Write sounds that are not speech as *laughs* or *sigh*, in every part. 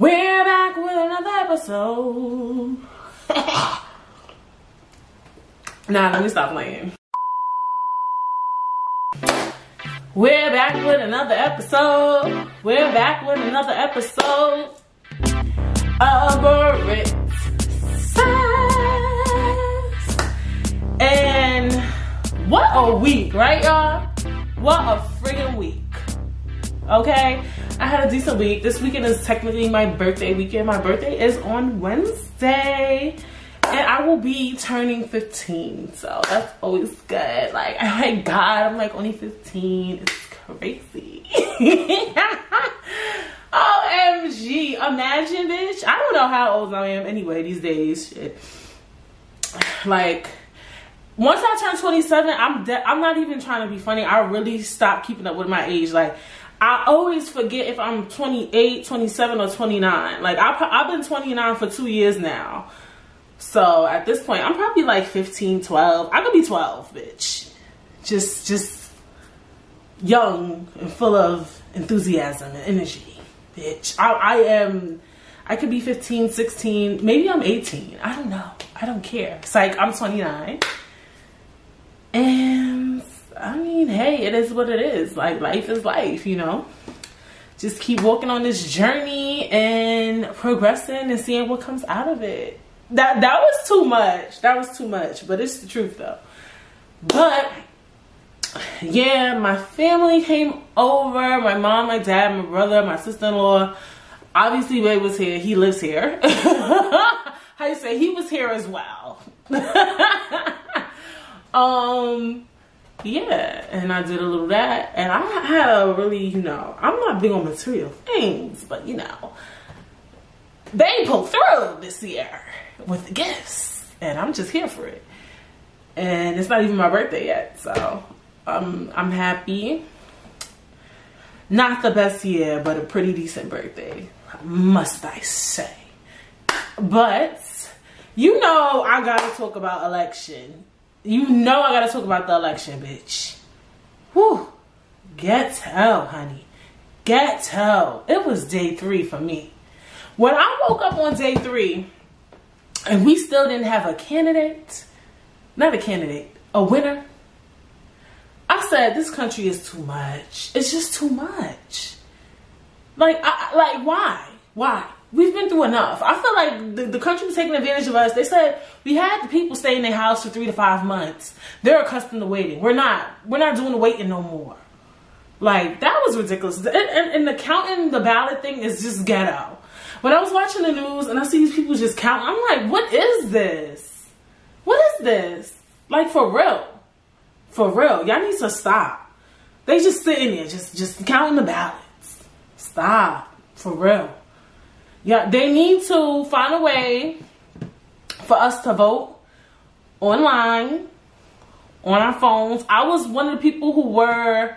We're back with another episode. *sighs* nah, let me stop playing. We're back with another episode. We're back with another episode of Ritz And what a week, right, y'all? What a friggin' week. Okay? I had a decent week. This weekend is technically my birthday weekend. My birthday is on Wednesday. And I will be turning 15. So that's always good. Like, oh *laughs* my God, I'm like only 15. It's crazy. *laughs* OMG. Imagine, bitch. I don't know how old I am anyway these days. Shit. Like, once I turn 27, I'm I'm not even trying to be funny. I really stopped keeping up with my age. Like, I always forget if I'm 28, 27, or 29. Like, I, I've been 29 for two years now. So, at this point, I'm probably like 15, 12. I could be 12, bitch. Just, just young and full of enthusiasm and energy, bitch. I, I am, I could be 15, 16, maybe I'm 18. I don't know. I don't care. It's like, I'm 29. And I mean, hey, it is what it is. Like life is life, you know. Just keep walking on this journey and progressing and seeing what comes out of it. That that was too much. That was too much, but it's the truth though. But yeah, my family came over. My mom, my dad, my brother, my sister-in-law. Obviously, Ray was here. He lives here. *laughs* How you say? He was here as well. *laughs* um yeah, and I did a little that, and I had a really, you know, I'm not big on material things, but you know, they pulled through this year with the gifts, and I'm just here for it. And it's not even my birthday yet, so um, I'm happy. Not the best year, but a pretty decent birthday, must I say. But you know, I gotta talk about election you know I gotta talk about the election, bitch. Whew. Get hell, honey. Get hell. It was day three for me. When I woke up on day three and we still didn't have a candidate, not a candidate, a winner, I said, this country is too much. It's just too much. Like, I, like, why? Why? We've been through enough. I feel like the, the country was taking advantage of us. They said we had the people stay in their house for three to five months. They're accustomed to waiting. We're not. We're not doing the waiting no more. Like that was ridiculous. And, and, and the counting the ballot thing is just ghetto. When I was watching the news and I see these people just count, I'm like, what is this? What is this? Like for real, for real. Y'all need to stop. They just sitting there, just just counting the ballots. Stop, for real. Yeah, they need to find a way for us to vote online on our phones. I was one of the people who were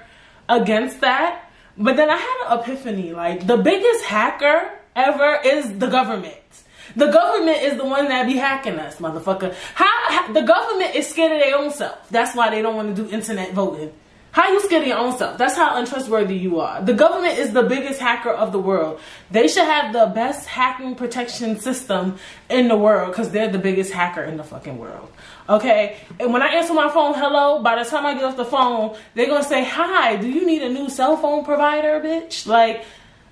against that. But then I had an epiphany. Like, the biggest hacker ever is the government. The government is the one that be hacking us, motherfucker. How, how the government is scared of their own self. That's why they don't want to do internet voting. How you scared of your own self? That's how untrustworthy you are. The government is the biggest hacker of the world. They should have the best hacking protection system in the world because they're the biggest hacker in the fucking world. Okay? And when I answer my phone, hello, by the time I get off the phone, they're gonna say, Hi, do you need a new cell phone provider, bitch? Like,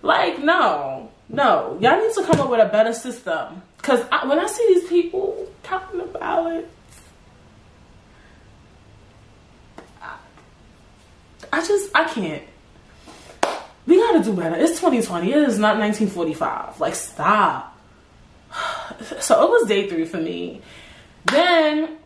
like, no. No. Y'all need to come up with a better system. Cause I, when I see these people talking about ballots, I just, I can't. We gotta do better. It's 2020. It is not 1945. Like, stop. *sighs* So it was day three for me. Then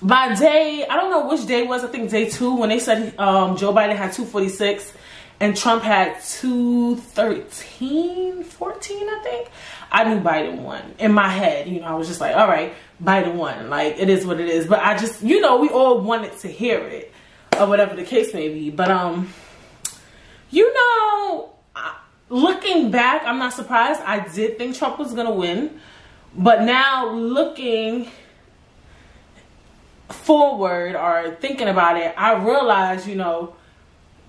by day, I don't know which day was. I think day two when they said um, Joe Biden had 246 and Trump had 213, 14, I think. I knew Biden won in my head. You know, I was just like, all right, Biden won. Like, it is what it is. But I just, you know, we all wanted to hear it or whatever the case may be. But um, you know, looking back, I'm not surprised. I did think Trump was gonna win, but now looking forward or thinking about it, I realize, you know,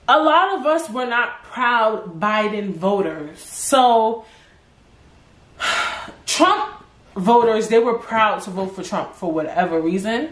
a lot of us were not proud Biden voters. So *sighs* Trump voters, they were proud to vote for Trump for whatever reason.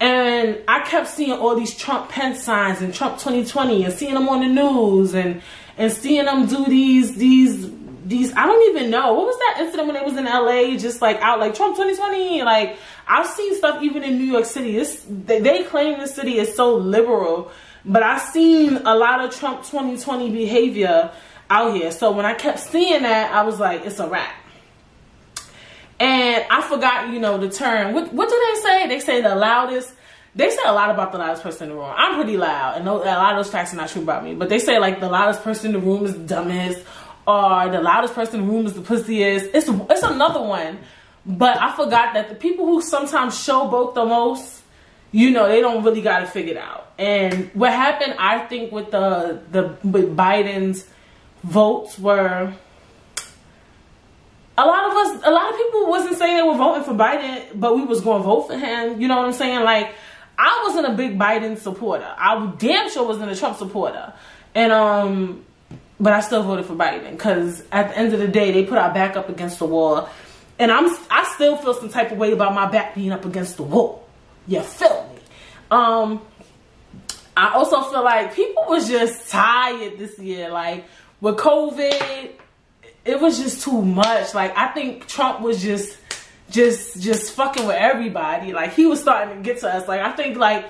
And I kept seeing all these Trump pen signs and Trump 2020 and seeing them on the news and and seeing them do these these these I don't even know. What was that incident when they was in LA just like out like Trump 2020 like I've seen stuff even in New York City. This they, they claim the city is so liberal, but I've seen a lot of Trump 2020 behavior out here. So when I kept seeing that, I was like, it's a wrap. And I forgot, you know, the term. What, what do they say? They say the loudest. They say a lot about the loudest person in the room. I'm pretty loud, and a lot of those facts are not true about me. But they say like the loudest person in the room is the dumbest, or the loudest person in the room is the pussiest. It's it's another one, but I forgot that the people who sometimes show both the most, you know, they don't really got to figure it figured out. And what happened, I think, with the the with Biden's votes were a lot of us, a lot of people wasn't saying they were voting for Biden, but we was going to vote for him. You know what I'm saying? Like, I wasn't a big Biden supporter. I damn sure wasn't a Trump supporter. And, um, but I still voted for Biden because at the end of the day, they put our back up against the wall. And I'm, I still feel some type of way about my back being up against the wall. You feel me? Um, I also feel like people was just tired this year. Like, with COVID, it was just too much. Like I think Trump was just just just fucking with everybody. Like he was starting to get to us. Like I think like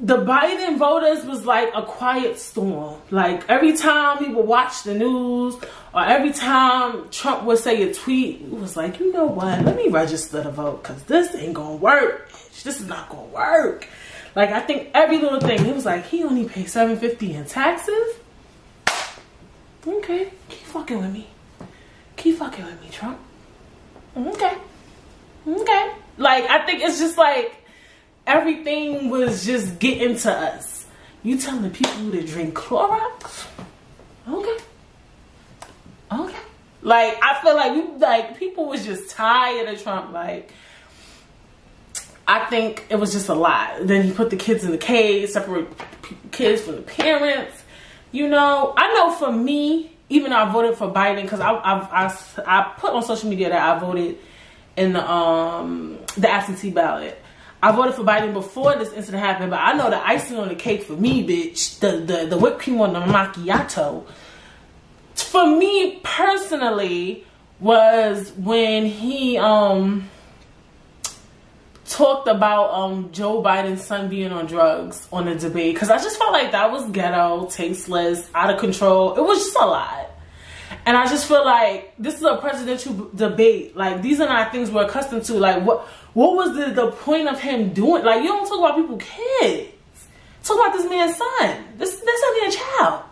the Biden voters was like a quiet storm. Like every time we would watch the news or every time Trump would say a tweet, it was like, you know what? Let me register to vote because this ain't gonna work. This is not gonna work. Like I think every little thing. He was like, he only paid seven fifty in taxes. Okay, keep fucking with me. Keep fucking with me, Trump. Okay. Okay. Like, I think it's just like everything was just getting to us. You telling the people to drink Clorox? Okay. Okay. Like, I feel like we, like, people was just tired of Trump. Like, I think it was just a lot. Then he put the kids in the cage, separate kids from the parents. You know, I know for me, even though I voted for Biden because I, I, I, I put on social media that I voted in the um the absentee ballot. I voted for Biden before this incident happened, but I know the icing on the cake for me, bitch, the the, the whipped cream on the macchiato. For me personally, was when he um talked about um Joe Biden's son being on drugs on the debate because I just felt like that was ghetto, tasteless, out of control. It was just a lot. And I just feel like this is a presidential debate. Like these are not things we're accustomed to. Like what what was the, the point of him doing? Like you don't talk about people kids. Talk about this man's son. This that's only a child.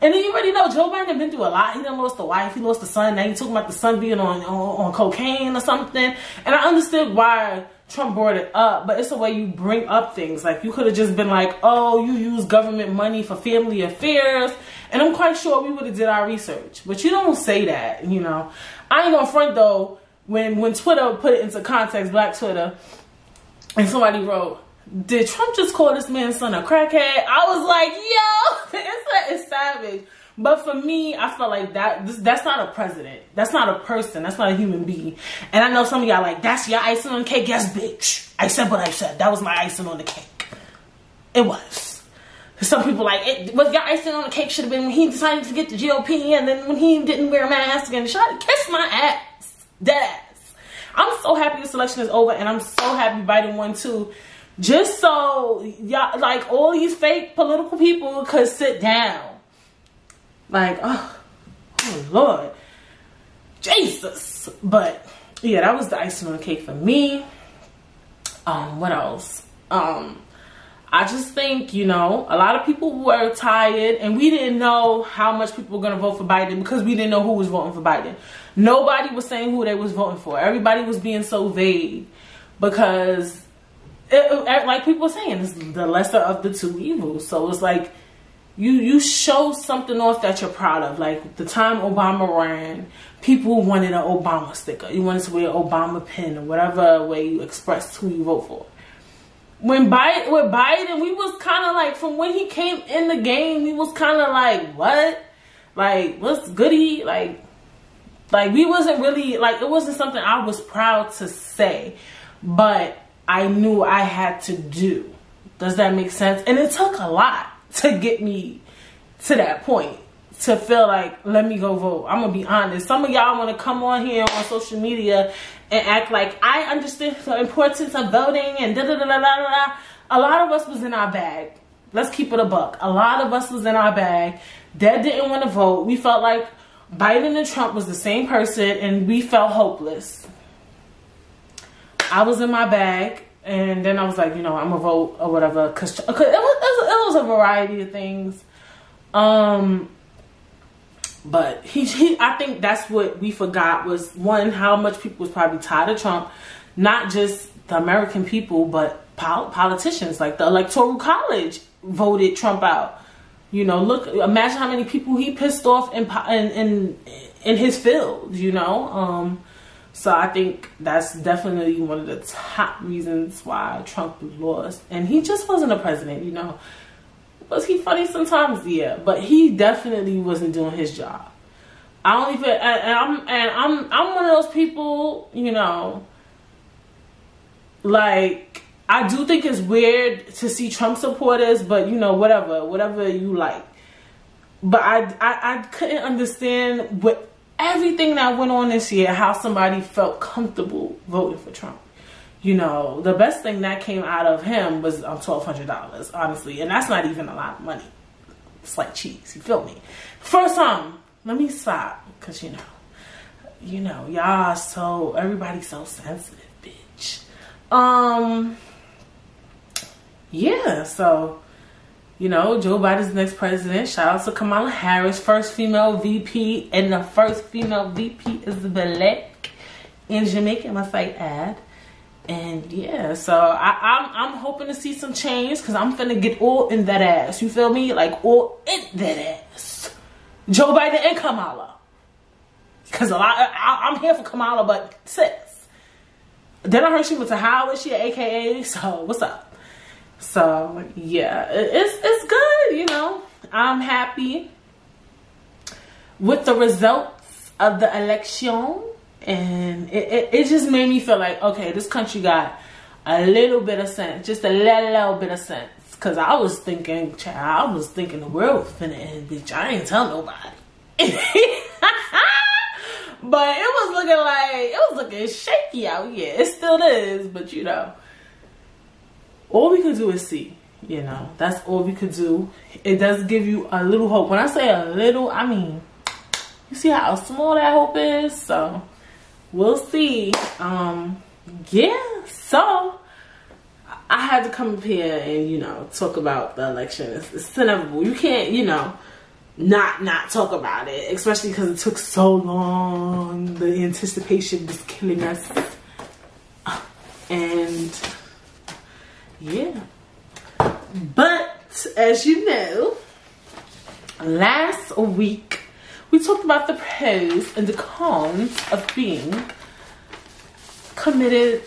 And then you already know Joe Biden been through a lot. He done lost the wife, he lost the son. Now you talking about the son being on, on on cocaine or something. And I understood why Trump brought it up, but it's the way you bring up things. Like you could have just been like, "Oh, you use government money for family affairs," and I'm quite sure we would have did our research. But you don't say that, you know. I ain't gonna front though. When when Twitter put it into context, Black Twitter, and somebody wrote, "Did Trump just call this man's son a crackhead?" I was like, "Yo, *laughs* it's, it's savage." But for me, I felt like that this, that's not a president. That's not a person. That's not a human being. And I know some of y'all like, that's your icing on the cake. Yes, bitch. I said what I said. That was my icing on the cake. It was. Some people like, it was your icing on the cake should have been when he decided to get the GOP and then when he didn't wear a mask and shot, kiss my ass. Dead ass. I'm so happy the election is over and I'm so happy Biden won too. Just so y'all, like all these fake political people could sit down like, oh, oh Lord, Jesus. But yeah, that was the icing on the cake for me. Um, what else? Um, I just think, you know, a lot of people were tired and we didn't know how much people were going to vote for Biden because we didn't know who was voting for Biden. Nobody was saying who they was voting for. Everybody was being so vague because, it, it, like people were saying, it's the lesser of the two evils. So it's like, you you show something off that you're proud of. Like the time Obama ran, people wanted an Obama sticker. You wanted to wear an Obama pin or whatever way you express who you vote for. When Biden, with Biden, we was kind of like from when he came in the game, we was kind of like what, like what's goody, like Like we wasn't really like it wasn't something I was proud to say, but I knew I had to do. Does that make sense? And it took a lot to get me to that point to feel like let me go vote. I'm gonna be honest. Some of y'all want to come on here on social media and act like I understand the importance of voting and da da da da da da. A lot of us was in our bag. Let's keep it a buck. A lot of us was in our bag that didn't want to vote. We felt like Biden and Trump was the same person and we felt hopeless. I was in my bag and then I was like, you know, I'm gonna vote or whatever because it was, it, was, it was a variety of things. Um, but he, he, I think that's what we forgot was one, how much people was probably tired of Trump, not just the American people, but pol politicians like the Electoral College voted Trump out. You know, look, imagine how many people he pissed off in in in, in his field. You know, um, so I think that's definitely one of the top reasons why Trump lost, and he just wasn't a president. You know, was he funny sometimes? Yeah, but he definitely wasn't doing his job. I don't even, and I'm and I'm I'm one of those people. You know, like I do think it's weird to see Trump supporters, but you know, whatever, whatever you like. But I, I, I couldn't understand what everything that went on this year, how somebody felt comfortable voting for Trump. You know, the best thing that came out of him was um, twelve hundred dollars, honestly, and that's not even a lot of money. It's like cheese. You feel me? First, um, let me stop because you know, you know, y'all so everybody's so sensitive, bitch. Um yeah, so you know, Joe Biden's next president. Shout out to Kamala Harris, first female VP, and the first female VP is black in Jamaica. Must I add? And yeah, so I, I'm I'm hoping to see some change because I'm finna get all in that ass. You feel me? Like all in that ass. Joe Biden and Kamala. Because a lot, I, I'm here for Kamala, but sis. Then I heard she went to Howard. She at AKA. So what's up? So yeah, it's it's good. You know, I'm happy with the results of the election, and it, it, it just made me feel like okay, this country got a little bit of sense, just a little, little bit of sense. Cause I was thinking, child, I was thinking the world was finna end, bitch. I ain't tell nobody. *laughs* but it was looking like it was looking shaky out here. It still is, but you know all we could do is see you know. That's all we could do. It does give you a little hope. When i say a little i mean you see how small that hope is? So we'll see. Um yeah so i had to come up here and you know talk about the election. It's, it's inevitable. You can't you know not not talk about it especially because it took so long. The anticipation was killing us. And yeah. But as you know, last week we talked about the pros and the cons of being committed.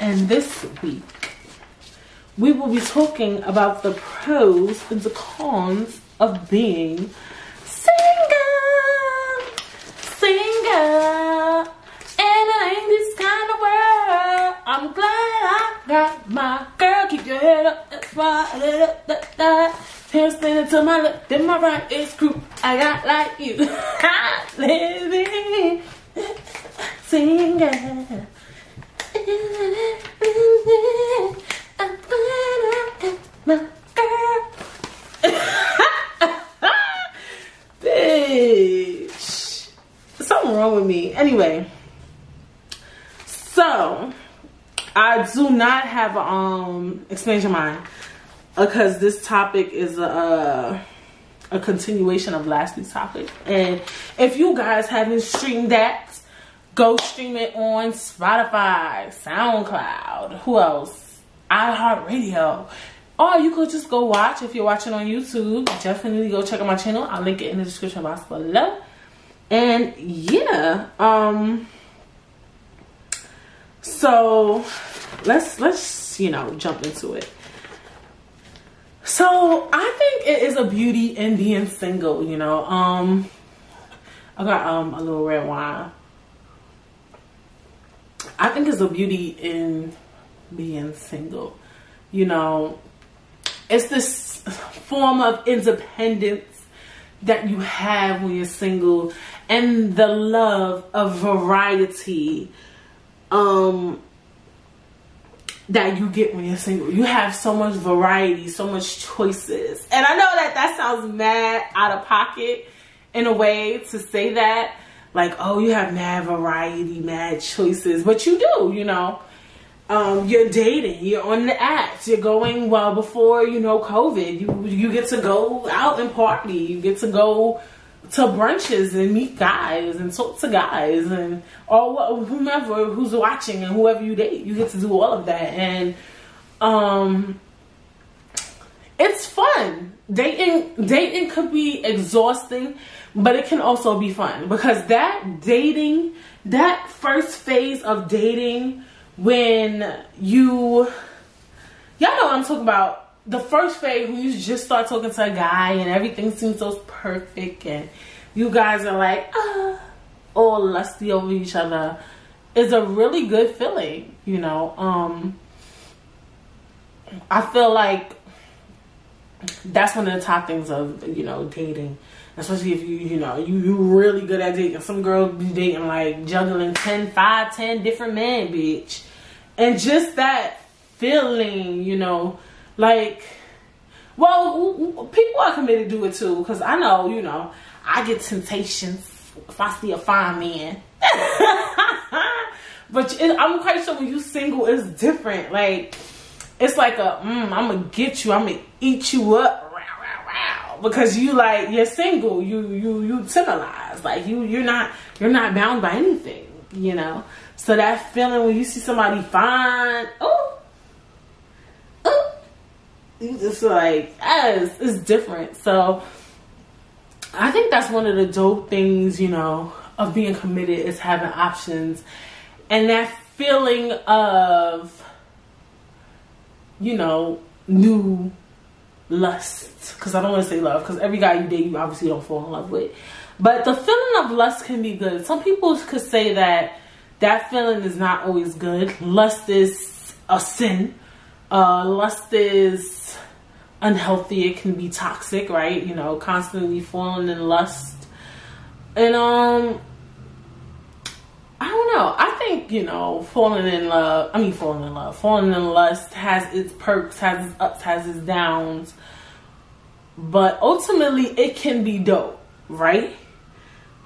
And this week we will be talking about the pros and the cons of being single. Single. And in this kind of world, I'm glad I got my girl. keep your head up, that's why I let up that. Hair standing to my left, then my right is crew. I got like you. Living, singing. My girl. Bitch. Something wrong with me. Anyway. So I do not have um explain your mind because this topic is a a continuation of last week's topic. And if you guys haven't streamed that, go stream it on Spotify, SoundCloud, who else? iHeartRadio. Or you could just go watch if you're watching on YouTube. Definitely go check out my channel. I'll link it in the description box below. And yeah, um so let's let's you know jump into it. So I think it is a beauty in being single. You know, um, I got um a little red wine I think it's a beauty in being single. You know, it's this form of independence that you have when you're single and the love of variety um that you get when you're single. You have so much variety, so much choices. And I know that that sounds mad out of pocket in a way to say that. Like, oh, you have mad variety, mad choices. But you do, you know. Um, you're dating, you're on the apps, you're going well before, you know, COVID. You you get to go out and party, you get to go to brunches and meet guys and talk to guys and or whomever who's watching and whoever you date you get to do all of that. And um it's fun. Dating dating could be exhausting but it can also be fun because that dating that first phase of dating when you y'all know what i'm talking about the first phase when you just start talking to a guy and everything seems so perfect and you guys are like ah, all lusty over each other is a really good feeling you know? Um i feel like that's one of the top things of you know dating especially if you you know you you really good at dating. Some girls be dating like juggling 10 5 10 different men bitch. And just that feeling you know like, well, people are committed to do it too. Because I know, you know, I get temptations if I see a fine man. *laughs* but it, I'm quite sure when you single, it's different. Like, it's like a, mm, I'm gonna get you, I'm gonna eat you up. Because you like you're single, you you you civilized, like you you're not you're not bound by anything, you know. So that feeling when you see somebody fine, oh, you just like as it's, different. So I think that's one of the dope things, you know, of being committed is having options. And that feeling of you know new lust. Because i don't want to say love because every guy you date you obviously don't fall in love with. But the feeling of lust can be good. Some people could say that that feeling is not always good. Lust is a sin. Uh, lust is unhealthy. It can be toxic, right? You know, constantly falling in lust. And, um, I don't know. I think, you know, falling in love, I mean, falling in love, falling in lust has its perks, has its ups, has its downs. But ultimately, it can be dope, right?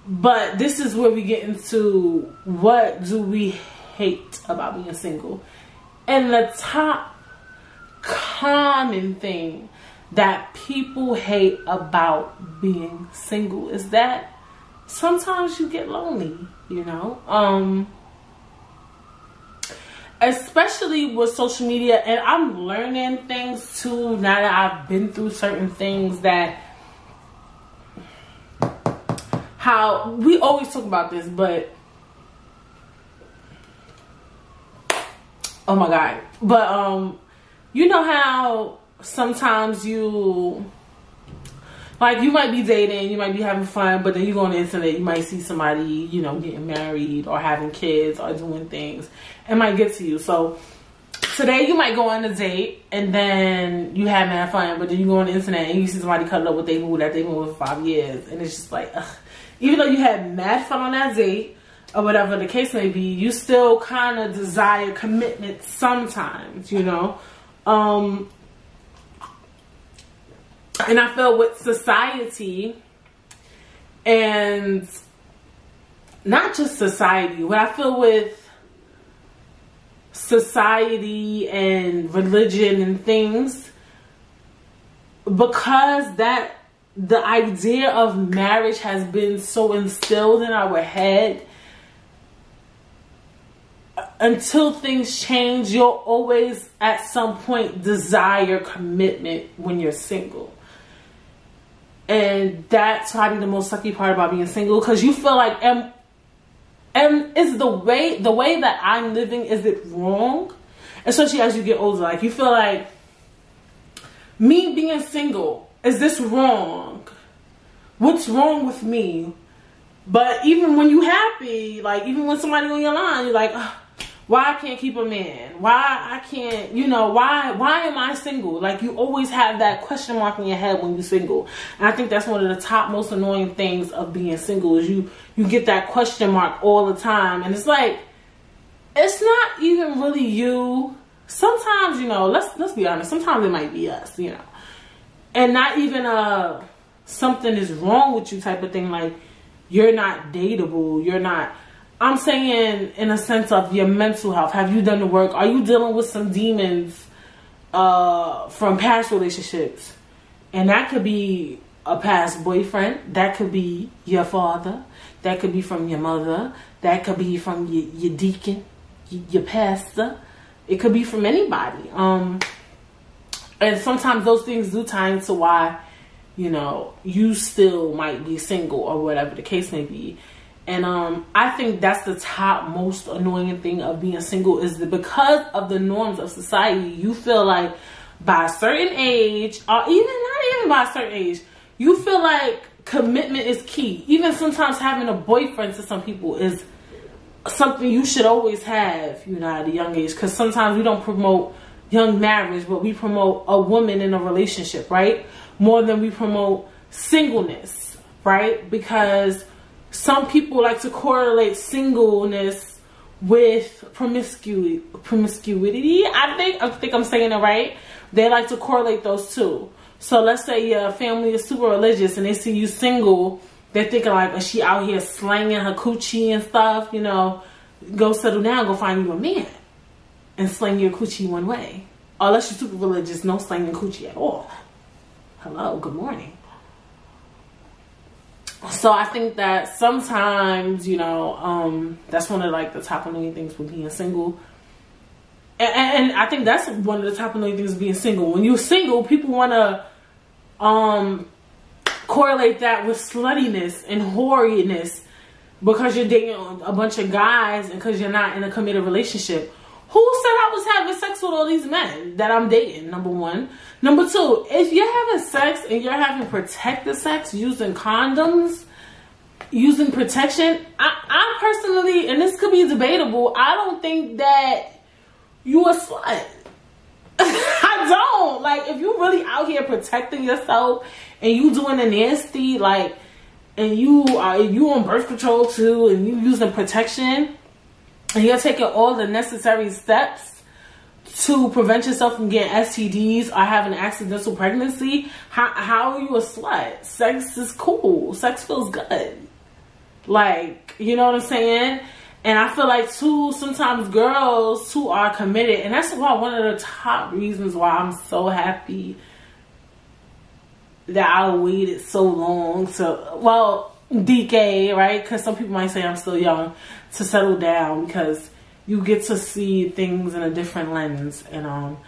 But this is where we get into what do we hate about being single. And the top common thing that people hate about being single is that sometimes you get lonely, you know? Um especially with social media and I'm learning things too now that I've been through certain things that how we always talk about this but oh my god but um you know how sometimes you like you might be dating, you might be having fun, but then you go on the internet, you might see somebody, you know, getting married or having kids or doing things. It might get to you. So today you might go on a date and then you have mad fun, but then you go on the internet and you see somebody cut up with they move that they moved for five years, and it's just like, ugh. even though you had mad fun on that date or whatever the case may be, you still kind of desire commitment sometimes, you know. Um, and I feel with society and not just society, what I feel with society and religion and things, because that the idea of marriage has been so instilled in our head until things change, you'll always at some point desire commitment when you're single. And that's probably the most sucky part about being single because you feel like, am, am, is the way, the way that I'm living, is it wrong? Especially as you get older, like you feel like, me being single, is this wrong? What's wrong with me? But even when you happy, like even when somebody on your line, you're like, oh, why I can't keep a man, why I can't, you know, why why am I single? Like you always have that question mark in your head when you're single, and I think that's one of the top most annoying things of being single is you you get that question mark all the time, and it's like it's not even really you. Sometimes you know, let's let's be honest. Sometimes it might be us, you know, and not even uh something is wrong with you type of thing. Like you're not dateable, you're not I'm saying in a sense of your mental health. Have you done the work? Are you dealing with some demons uh, from past relationships? And that could be a past boyfriend. That could be your father. That could be from your mother. That could be from your, your deacon, your pastor. It could be from anybody. Um, and sometimes those things do tie into why, you know, you still might be single or whatever the case may be. And um, I think that's the top most annoying thing of being single is that because of the norms of society, you feel like by a certain age, or even not even by a certain age, you feel like commitment is key. Even sometimes having a boyfriend to some people is something you should always have, you know, at a young age. Because sometimes we don't promote young marriage, but we promote a woman in a relationship, right? More than we promote singleness, right? Because some people like to correlate singleness with promiscuity. Promiscuity, I think. I think I'm saying it right. They like to correlate those two. So let's say your family is super religious and they see you single. They're thinking like, is she out here slanging her coochie and stuff? You know, go settle down, go find you a man, and slang your coochie one way. Unless you're super religious, no slanging coochie at all. Hello, good morning so I think that sometimes, you know, um, that's one of like the top annoying things with being single. And, and, I think that's one of the top annoying things being single. When you're single, people want to um, correlate that with sluttiness and whoriness because you're dating a bunch of guys and because you're not in a committed relationship. Who said I was having sex with all these men that I'm dating? Number one. Number two, if you're having sex and you're having protected sex using condoms, using protection, I, I personally, and this could be debatable, I don't think that you a slut. *laughs* I don't. Like, if you're really out here protecting yourself and you doing the nasty, like, and you are you on birth control too, and you using protection, and you're taking all the necessary steps to prevent yourself from getting STDs or having an accidental pregnancy, how, how are you a slut? Sex is cool. Sex feels good. Like, you know what I'm saying? And I feel like too, sometimes girls too are committed. And that's why one of the top reasons why I'm so happy that I waited so long to, well, DK, right? Because some people might say I'm still young to settle down because you get to see things in a different lens. And um,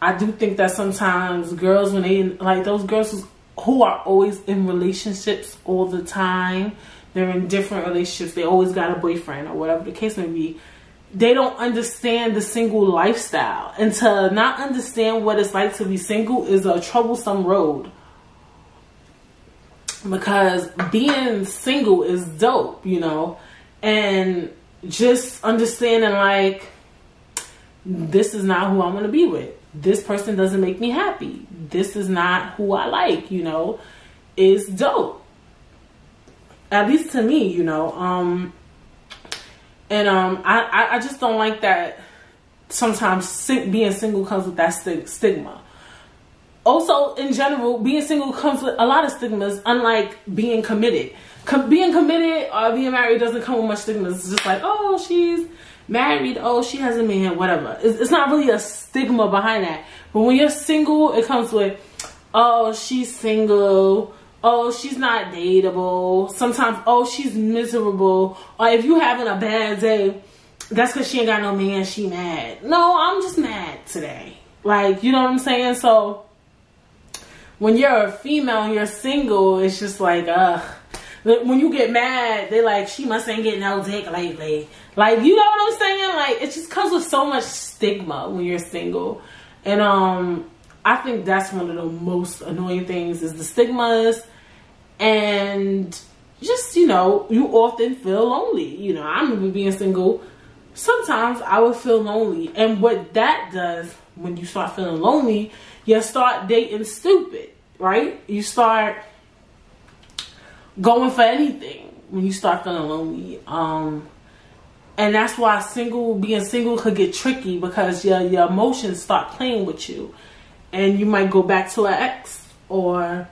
I do think that sometimes girls, when they like those girls who are always in relationships all the time, they're in different relationships. They always got a boyfriend or whatever the case may be. They don't understand the single lifestyle, and to not understand what it's like to be single is a troublesome road. Because being single is dope, you know, and just understanding like this is not who I'm gonna be with. This person doesn't make me happy. This is not who I like, you know, is dope. At least to me, you know. Um and um I, I just don't like that sometimes being single comes with that stigma. Also, in general, being single comes with a lot of stigmas, unlike being committed com- being committed or being married doesn't come with much stigma. It's just like, oh, she's married. Oh, she has a man. Whatever. It's, it's not really a stigma behind that. But when you're single, it comes with, oh, she's single. Oh, she's not dateable. Sometimes, oh, she's miserable. Or if you having a bad day, that's because she ain't got no man. She mad. No, I'm just mad today. Like, you know what I'm saying? So when you're a female and you're single, it's just like, ugh when you get mad, they like she must ain't getting no dick lately. Like you know what I'm saying? Like it just comes with so much stigma when you're single, and um, I think that's one of the most annoying things is the stigmas, and just you know you often feel lonely. You know I remember being single sometimes I would feel lonely. And what that does when you start feeling lonely, you start dating stupid, right? You start going for anything when you start feeling lonely. Um, and that's why single being single could get tricky because your your emotions start playing with you, and you might go back to an ex or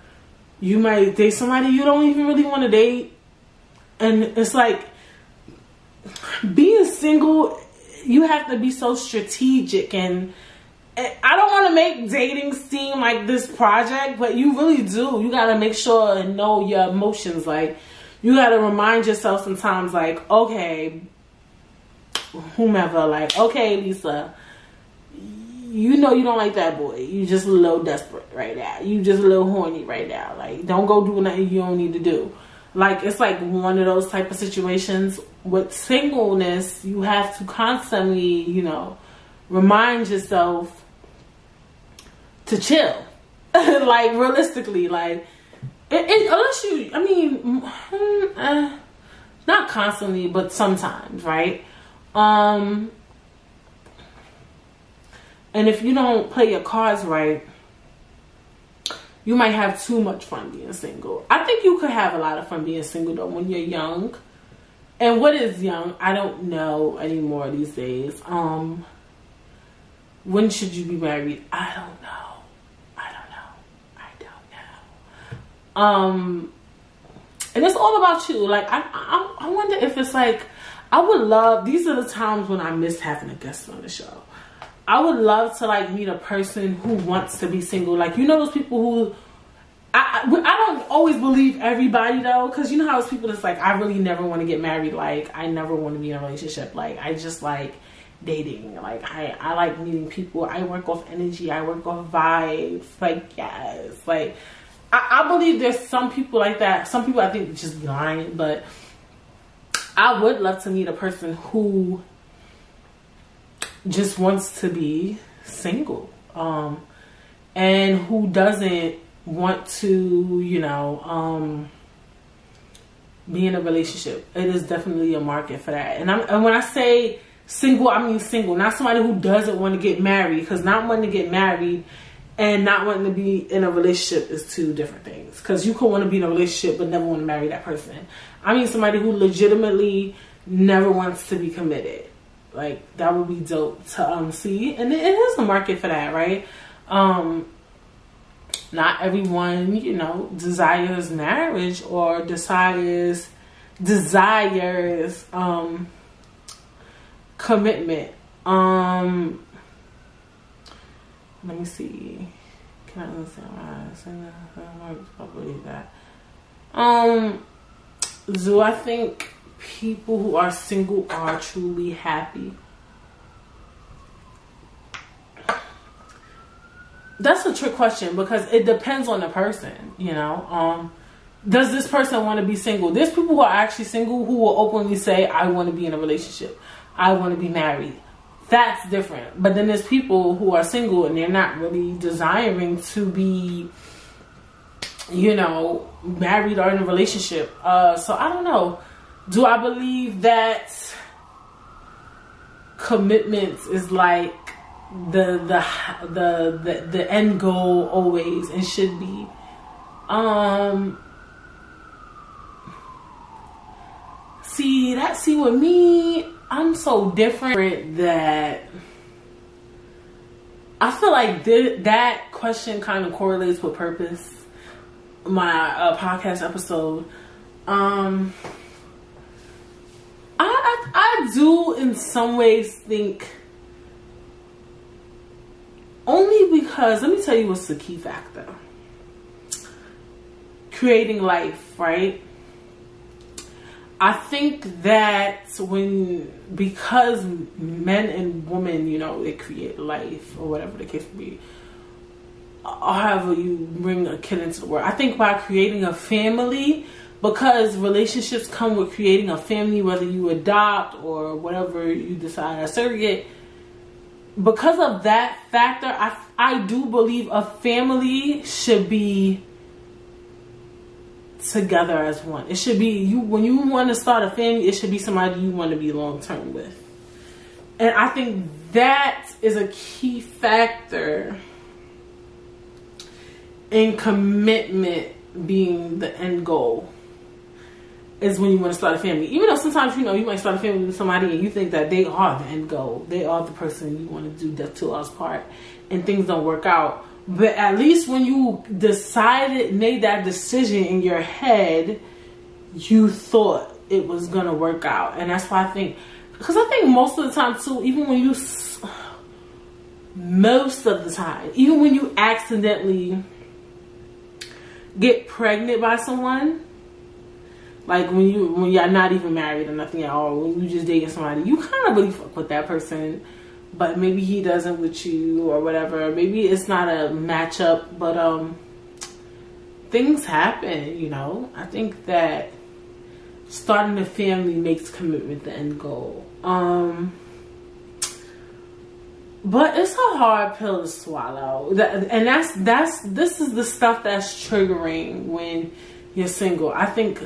you might date somebody you don't even really want to date, and it's like being single. You have to be so strategic and I don't want to make dating seem like this project, but you really do. You got to make sure and know your emotions. Like, you got to remind yourself sometimes, like, okay, whomever, like, okay, Lisa, you know you don't like that boy. You just a little desperate right now. You just a little horny right now. Like, don't go do nothing you don't need to do. Like, it's like one of those type of situations. With singleness, you have to constantly, you know, remind yourself to chill. *laughs* like realistically, like it, it, unless you, I mean, uh, not constantly, but sometimes, right? Um, and if you don't play your cards right, you might have too much fun being single. I think you could have a lot of fun being single though when you're young. And what is young? I don't know anymore these days. Um, when should you be married? I don't know. Um, and it's all about you. Like I, I, I wonder if it's like I would love. These are the times when I miss having a guest on the show. I would love to like meet a person who wants to be single. Like you know those people who. I, I, don't always believe everybody though, because you know how it's people that's like, I really never want to get married. Like, I never want to be in a relationship. Like, I just like dating. Like, I, I like meeting people. I work off energy. I work off vibes. Like, yes. Like, I, I believe there's some people like that. Some people I think just lying, but I would love to meet a person who just wants to be single um, and who doesn't want to, you know, um, be in a relationship. It is definitely a market for that. And, and when I say single, I mean single, not somebody who doesn't want to get married because not wanting to get married and not wanting to be in a relationship is two different things. Because you could want to be in a relationship but never want to marry that person. I mean, somebody who legitimately never wants to be committed. Like that would be dope to um see, and it, it is a market for that, right? Um, not everyone, you know, desires marriage or desires desires um commitment. Um let me see. Can I understand why I that? I that. Um, do I think people who are single are truly happy? That's a trick question because it depends on the person, you know. Um, does this person want to be single? There's people who are actually single who will openly say, I want to be in a relationship. I want to be married that's different. But then there's people who are single and they're not really desiring to be, you know, married or in a relationship. Uh, so I don't know. Do I believe that commitment is like the the the the, the end goal always and should be? Um. See that. See with me I'm so different that I feel like th- that question kind of correlates with purpose. My uh, podcast episode. Um, I, I I do in some ways think only because let me tell you what's the key factor. Creating life, right? I think that when because men and women, you know, they create life or whatever the case may be, however you bring a kid into the world. I think by creating a family, because relationships come with creating a family, whether you adopt or whatever you decide a surrogate. Because of that factor, I I do believe a family should be together as one. It should be you when you want to start a family. It should be somebody you want to be long term with. And I think that is a key factor in commitment being the end goal is when you want to start a family. Even though sometimes you know you might start a family with somebody and you think that they are the end goal, they are the person you want to do death to us part, and things don't work out. But at least when you decided, made that decision in your head, you thought it was gonna work out, and that's why I think, because I think most of the time too, even when you, most of the time, even when you accidentally get pregnant by someone like when you when you're not even married or nothing at all, when you just dating somebody, you kind of really fuck with that person, but maybe he doesn't with you or whatever. Maybe it's not a matchup, but um, things happen. You know, I think that starting a family makes commitment the end goal. Um, but it's a hard pill to swallow, and that's that's this is the stuff that's triggering when you're single. I think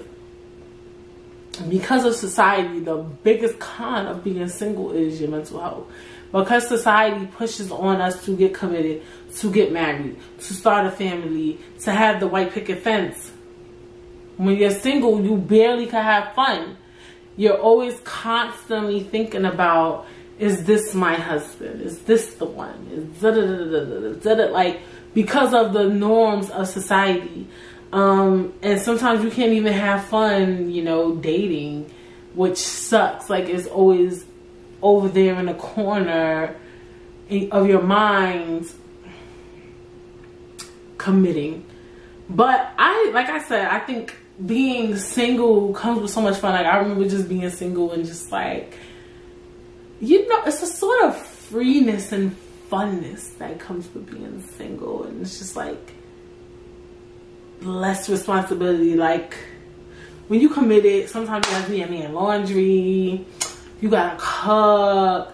because of society, the biggest con of being single is your mental health. Because society pushes on us to get committed, to get married, to start a family, to have the white picket fence. When you're single, you barely can have fun. You're always constantly thinking about, is this my husband? Is this the one? Is da da da da da da like because of the norms of society. Um, and sometimes you can't even have fun, you know, dating, which sucks. Like it's always over there in the corner of your mind committing. But I, like I said, I think being single comes with so much fun. Like I remember just being single and just like, you know, it's a sort of freeness and funness that comes with being single. And it's just like, less responsibility. Like when you committed, sometimes you have to be man laundry. You gotta cook.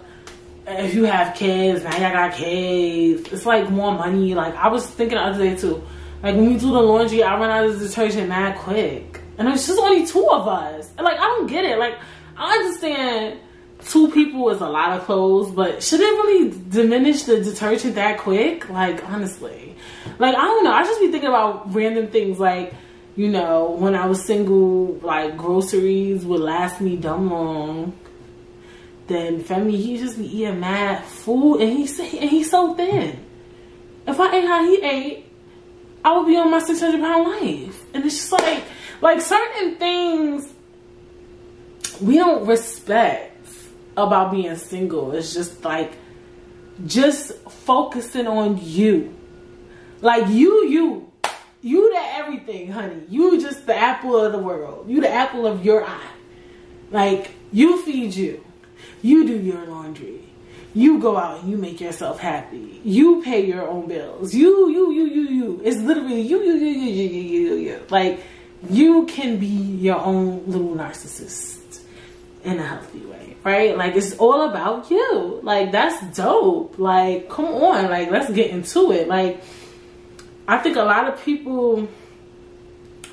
If you have kids, now y'all got kids. It's like more money. Like I was thinking the other day too. Like when we do the laundry, I run out of detergent mad quick, and it's just only two of us. And like I don't get it. Like I understand two people is a lot of clothes, but should it really diminish the detergent that quick? Like honestly. Like I don't know. I just be thinking about random things like, you know, when I was single, like groceries would last me dumb long. Then Femi, he just be eating mad food, and he's and he's so thin. If I ate how he ate, I would be on my six hundred pound life, and it's just like like certain things we don't respect about being single. It's just like just focusing on you like you, you, you the everything, honey. You just the apple of the world. You the apple of your eye. Like you feed you. You do your laundry. You go out and you make yourself happy. You pay your own bills. You, you, you, you, you. It's literally you, you, you, you, you, you, you, you. Like you can be your own little narcissist in a healthy way, right? Like it's all about you. Like that's dope. Like come on, like let's get into it. Like I think a lot of people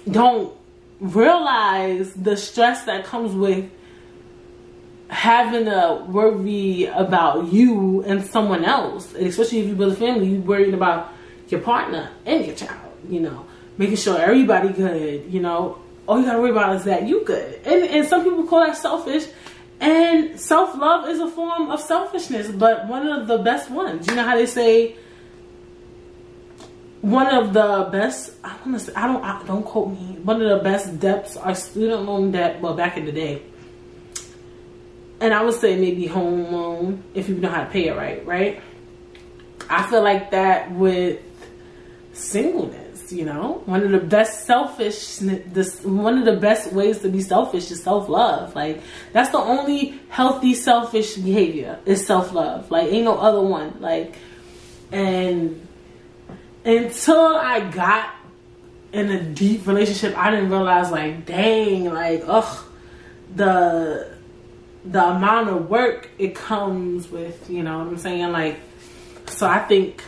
don't realize the stress that comes with having to worry about you and someone else, especially if you build a family, you're worrying about your partner and your child, you know, making sure everybody good, you know. All you gotta worry about is that you good. And and some people call that selfish. And self love is a form of selfishness, but one of the best ones. You know how they say one of the best I say I don't I, don't quote me one of the best debts are student loan debt well back in the day and I would say maybe home loan if you know how to pay it right right? I feel like that with singleness you know? One of the best selfish this one of the best ways to be selfish is self-love. Like that's the only healthy selfish behavior is self-love. Like ain't no other one. Like and until I got in a deep relationship, I didn't realize like, dang, like, ugh, the the amount of work it comes with, you know what I'm saying? Like, so I think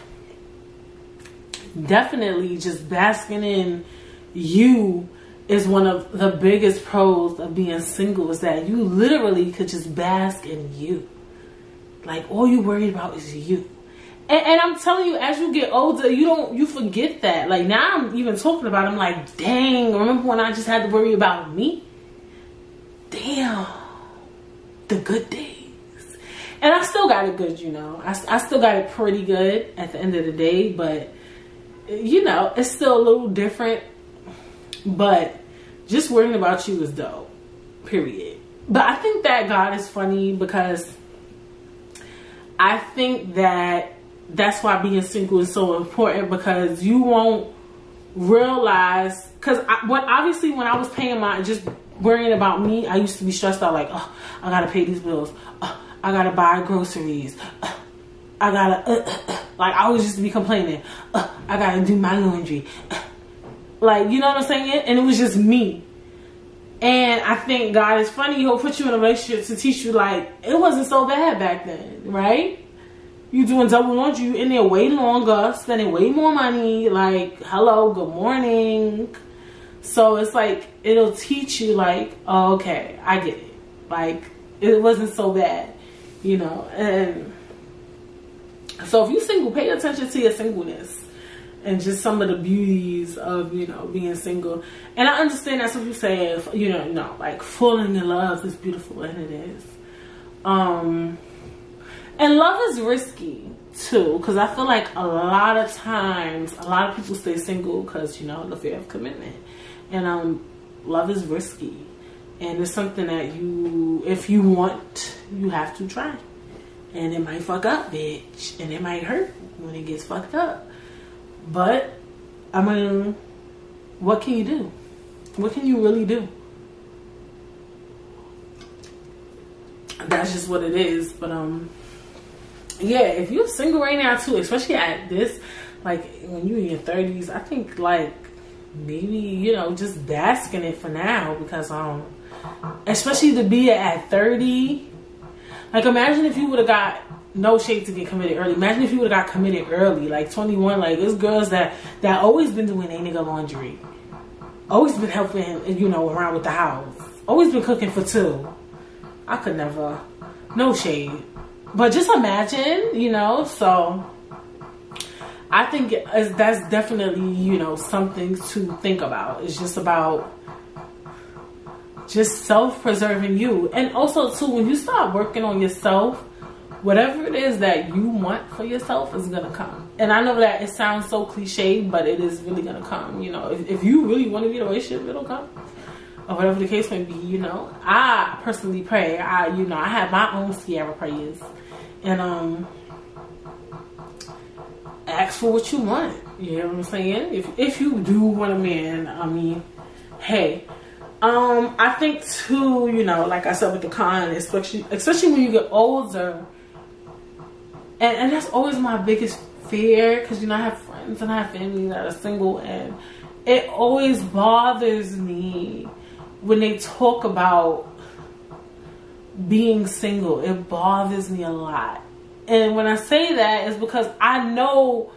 definitely just basking in you is one of the biggest pros of being single is that you literally could just bask in you. Like all you worried about is you. And, and, I'm telling you, as you get older, you don't you forget that. Like now, I'm even talking about. It, I'm like, dang. Remember when I just had to worry about me? Damn, the good days. And I still got it good, you know. I, I still got it pretty good at the end of the day, but you know, it's still a little different. But just worrying about you is dope. Period. But I think that God is funny because I think that that's why being single is so important because you won't realize because what obviously when I was paying my just worrying about me, I used to be stressed out like, oh, I gotta pay these bills, oh, I gotta buy groceries, oh, I gotta uh, uh, uh, like I always used to be complaining, I gotta do my laundry, like you know what I'm saying, and it was just me. And I think God is funny. He'll put you in a relationship to teach you like it wasn't so bad back then, right? You doing double laundry, you in there way longer, spending way more money. Like, hello, good morning. So it's like it'll teach you like, oh, okay, I get it. Like it wasn't so bad, you know. And so if you single, pay attention to your singleness and just some of the beauties of you know being single. And I understand that's what you say. You know, no, like falling in love is beautiful, and it is. Um, and love is risky too, because I feel like a lot of times, a lot of people stay single because you know the fear of commitment, and um, love is risky, and it's something that you, if you want, you have to try. And it might fuck up, bitch. And it might hurt when it gets fucked up. But I mean, what can you do? What can you really do? That's just what it is. But um, yeah, if you're single right now too, especially at this, like when you're in your thirties, I think like maybe you know just basking it for now because um, especially to be at thirty. Like imagine if you would have got no shade to get committed early. Imagine if you would have got committed early, like 21. Like there's girls that that always been doing a nigga laundry, always been helping, you know, around with the house, always been cooking for two. I could never, no shade, but just imagine, you know. So I think that's definitely you know something to think about. It's just about just self-preserving you, and also too when you start working on yourself whatever it is that you want for yourself is gonna come. And I know that it sounds so cliche, but it is really gonna come. You know, if, if you really want to be in a relationship, it'll come. Or whatever the case may be, you know. I personally pray. I, you know, I have my own Sierra prayers, and um, ask for what you want. You know what I'm saying? If if you do want a man, I mean, hey. Um, I think too, you know, like I said with the con, especially especially when you get older, and, and that's always my biggest fear because you know I have friends and I have family that are single and it always bothers me when they talk about being single. It bothers me a lot. And when I say that is because I know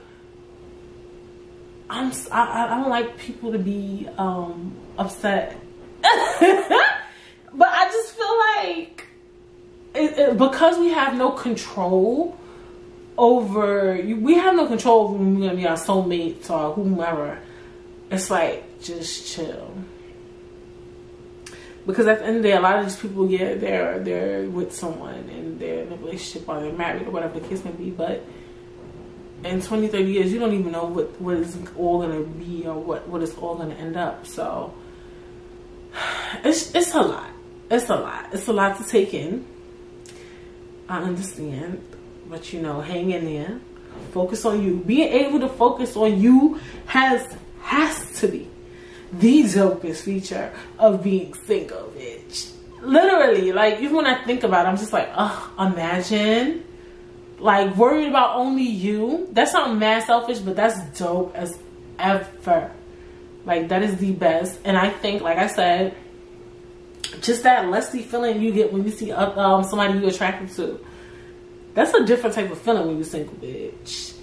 I'm I, I don't like people to be um, upset. *laughs* but I just feel like it, it, because we have no control over we have no control over when we're gonna be our soulmates or whomever. It's like just chill. Because at the end of the day, a lot of these people, yeah, they're they're with someone and they're in a relationship or they're married or whatever the case may be, but in 20, 30 years, you don't even know what, what is all gonna be or what, what is all gonna end up. So *sighs* it's it's a lot. It's a lot. It's a lot to take in. I understand. But you know, hang in there. Focus on you. Being able to focus on you has has to be the dopest feature of being single, bitch. Literally, like even when I think about it, I'm just like, oh, imagine like worried about only you. That's not mad selfish, but that's dope as ever. Like that is the best. And I think, like I said, just that lusty feeling you get when you see um, somebody you're attracted to that's a different type of feeling when you're single, bitch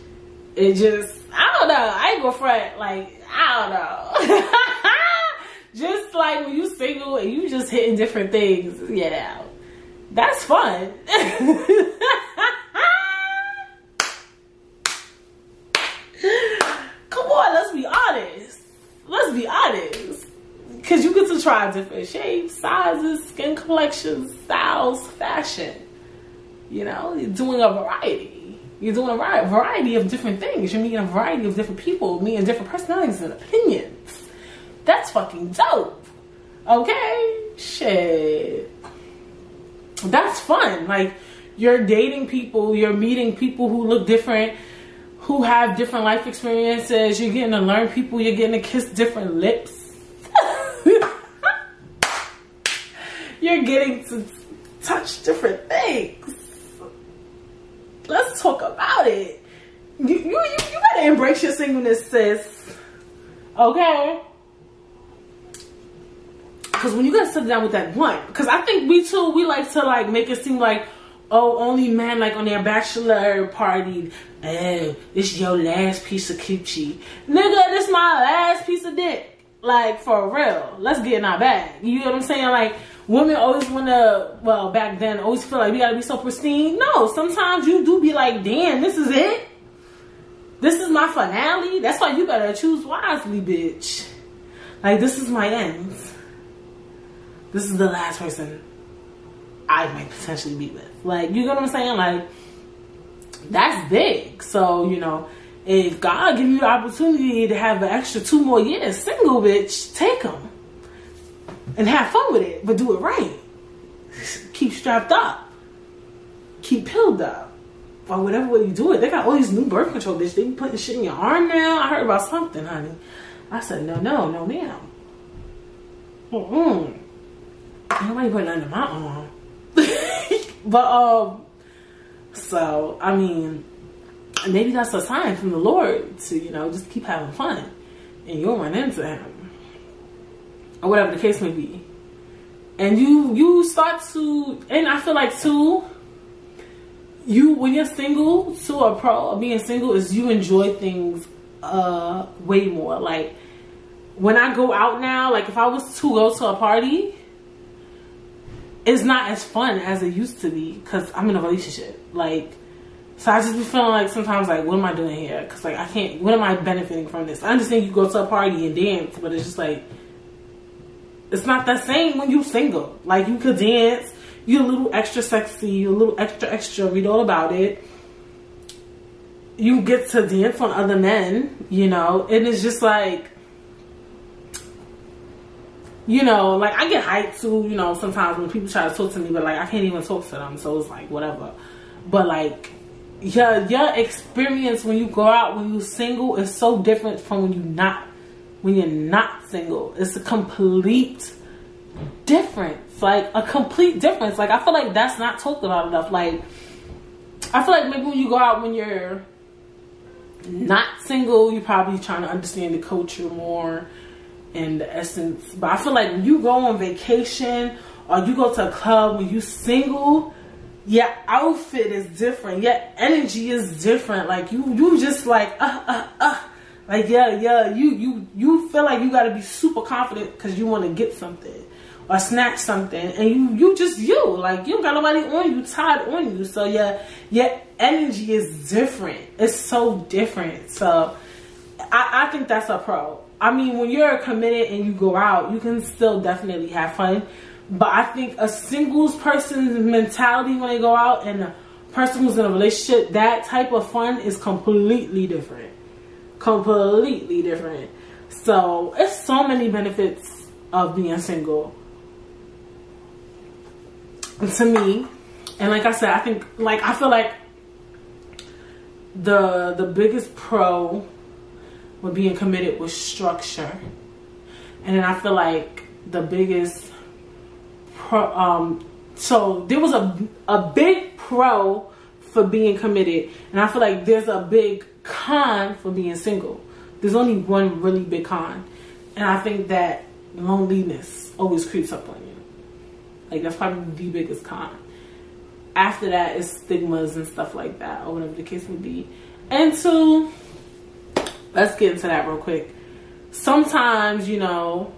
it just I don't know. I ain't gonna front. Like I don't know. *laughs* just like when you single and you just hitting different things, yeah, that's fun. *laughs* Come on, let's be honest. Let's be honest. Cause you get to try different shapes, sizes, skin complexions, styles, fashion. You know, you're doing a variety. You're doing a variety of different things. You're meeting a variety of different people, meeting different personalities and opinions. That's fucking dope. Okay? Shit. That's fun. Like, you're dating people, you're meeting people who look different, who have different life experiences. You're getting to learn people, you're getting to kiss different lips. *laughs* you're getting to touch different things. Let's talk about it. You, you, you, you better embrace your singleness, sis. Okay? Because when you guys sit down with that one, because I think we too, we like to like make it seem like, oh, only men like on their bachelor party, oh, this is your last piece of coochie. Nigga, this my last piece of dick. Like, for real. Let's get in our bag. You know what I'm saying? Like, women always want to, well, back then, always feel like we got to be so pristine. No, sometimes you do be like, damn, this is it? This is my finale? That's why you gotta choose wisely, bitch. Like, this is my end. This is the last person I might potentially be with. Like, you know what I'm saying? Like, that's big. So, you know, if God give you the opportunity to have an extra two more years single, bitch, take them and have fun with it, but do it right. *laughs* Keep strapped up. Keep pilled up. Or whatever way you do it. They got all these new birth control, bitch. They putting shit in your arm now. I heard about something, honey. I said, no, no, no, ma'am. Mm-mm. Nobody put nothing in my arm. *laughs* but, um, so, I mean, maybe that's a sign from the Lord to, you know, just keep having fun. And you'll run into him or whatever the case may be. And you you start to and I feel like too you when you're single to a pro being single is you enjoy things uh way more. Like when I go out now, like if I was to go to a party, it's not as fun as it used to be because I'm in a relationship. Like so I just be feeling like sometimes like, what am I doing here? Because like I can't. What am I benefiting from this? I understand you go to a party and dance, but it's just like it's not the same when you're single. Like you could dance, you're a little extra sexy, you're a little extra extra, read all about it. You get to dance on other men, you know, and it's just like you know, like I get hyped too, you know, sometimes when people try to talk to me, but like I can't even talk to them, so it's like whatever. But like your your experience when you go out when you're single is so different from when you're not when you're not single. It's a complete difference. Like a complete difference. Like I feel like that's not talked about enough. Like I feel like maybe when you go out when you're not single, you're probably trying to understand the culture more and the essence. But I feel like when you go on vacation or you go to a club when you're single, your outfit is different. Your energy is different. Like you you just like uh uh uh like yeah, yeah, you you you feel like you got to be super confident because you want to get something or snatch something, and you you just you like you don't got nobody on you, tied on you. So yeah, your energy is different. It's so different. So I, I think that's a pro. I mean, when you're committed and you go out, you can still definitely have fun. But I think a singles person's mentality when they go out and a person who's in a relationship, that type of fun is completely different completely different. So it's so many benefits of being single to me. And like I said, I think like I feel like the the biggest pro with being committed was structure. And then I feel like the biggest pro um so there was a a big pro for being committed and I feel like there's a big con for being single. There's only one really big con. And I think that loneliness always creeps up on you. Like that's probably the biggest con. After that is stigmas and stuff like that, or whatever the case may be. And so, let's get into that real quick. Sometimes, you know,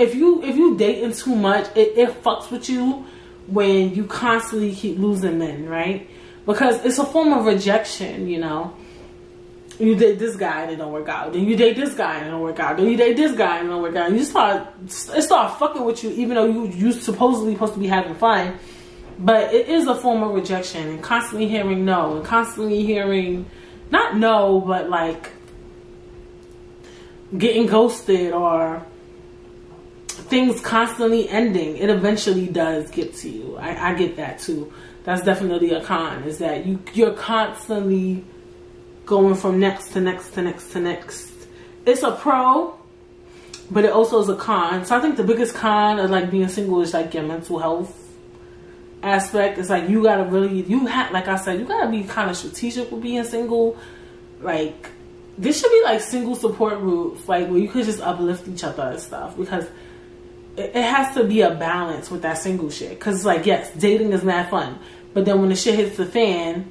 if you if you dating too much, it, it fucks with you when you constantly keep losing men, right? Because it's a form of rejection, you know you date this guy and it don't work out. Then you date this guy and it don't work out. Then you date this guy and it don't work out. And you start it start fucking with you, even though you you supposedly supposed to be having fun. But it is a form of rejection and constantly hearing no and constantly hearing not no, but like getting ghosted or things constantly ending. It eventually does get to you. I, I get that too. That's definitely a con. Is that you you're constantly going from next to next to next to next. It's a pro, but it also is a con. So I think the biggest con of like being single is like your mental health aspect. It's like you gotta really you have like I said, you gotta be kind of strategic with being single. Like this should be like single support groups, like where you could just uplift each other and stuff because it, has to be a balance with that single shit. Cause it's like yes, dating is mad fun, but then when the shit hits the fan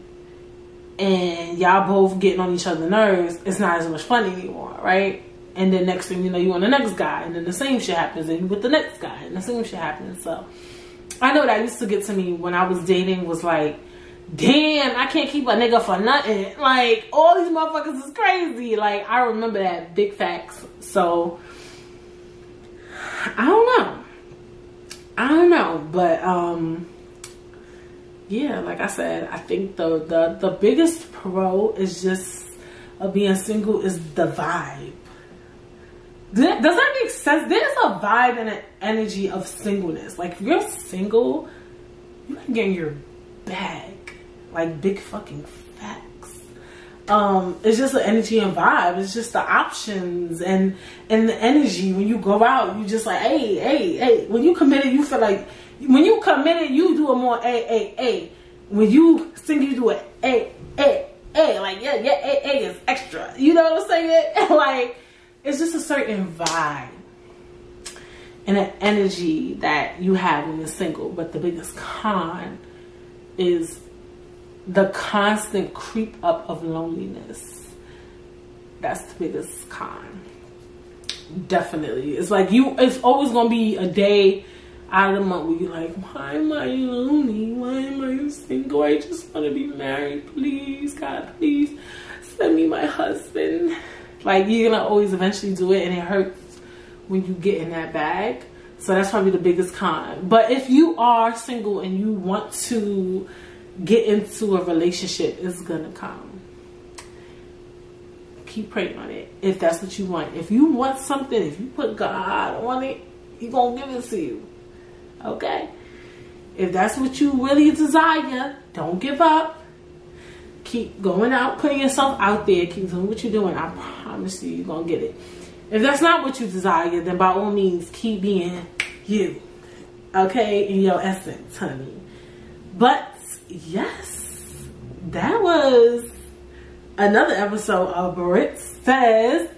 and y'all both getting on each other's nerves, it's not as much fun anymore, right? And then next thing you know, you on the next guy, and then the same shit happens, and with the next guy, and the same shit happens. So I know that used to get to me when I was dating was like, damn, I can't keep a nigga for nothing. Like all these motherfuckers is crazy. Like I remember that big facts. So I don't know. I don't know, but um yeah, like I said, I think the the the biggest pro is just of being single is the vibe. Does that make sense? There's a vibe and an energy of singleness. Like if you're single, you can get in your bag. Like big fucking. Um, it's just the energy and vibe. It's just the options and and the energy when you go out. You just like, hey, hey, hey. When you committed, you feel like when you committed, you do a more a a a. When you sing, you do a a a a. Like yeah, yeah, a a is extra. You know what I'm saying? *laughs* like it's just a certain vibe and an energy that you have when you're single. But the biggest con is the constant creep up of loneliness. That's the biggest con. Definitely. It's like you it's always gonna be a day out of the month where you're like, why am I lonely? Why am I single? I just want to be married. Please, God, please send me my husband. Like, you're going to always eventually do it, and it hurts when you get in that bag. So that's probably the biggest con. But if you are single and you want to get into a relationship, it's going to come. Keep praying on it if that's what you want. If you want something, if you put God on it, He gonna give it to you. Okay? If that's what you really desire, don't give up. Keep going out, putting yourself out there, keep doing what you're doing. I promise you, you're gonna get it. If that's not what you desire, then by all means, keep being you. Okay? In your essence, honey. But yes, that was another episode of Britt Says.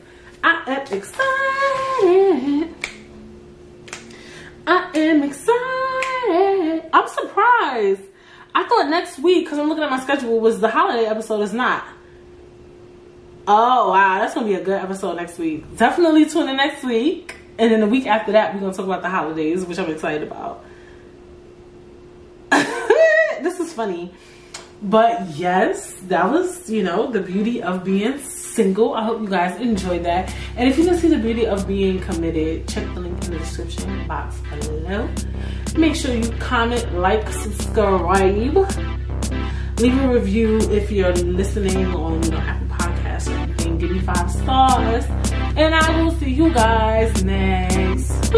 I am excited. I am excited. I'm surprised. I thought next week, because I'm looking at my schedule, was the holiday episode. It's not. Oh, wow. That's going to be a good episode next week. Definitely tune in next week. And then the week after that, we're going to talk about the holidays, which I'm excited about. *laughs* this is funny. But yes, that was, you know, the beauty of being single. I hope you guys enjoyed that. And if you don't see the beauty of being committed, check the link in the description box below. Make sure you comment, like, subscribe. Leave a review if you're listening on you know, Apple Podcasts or anything. Give me five stars. And I will see you guys next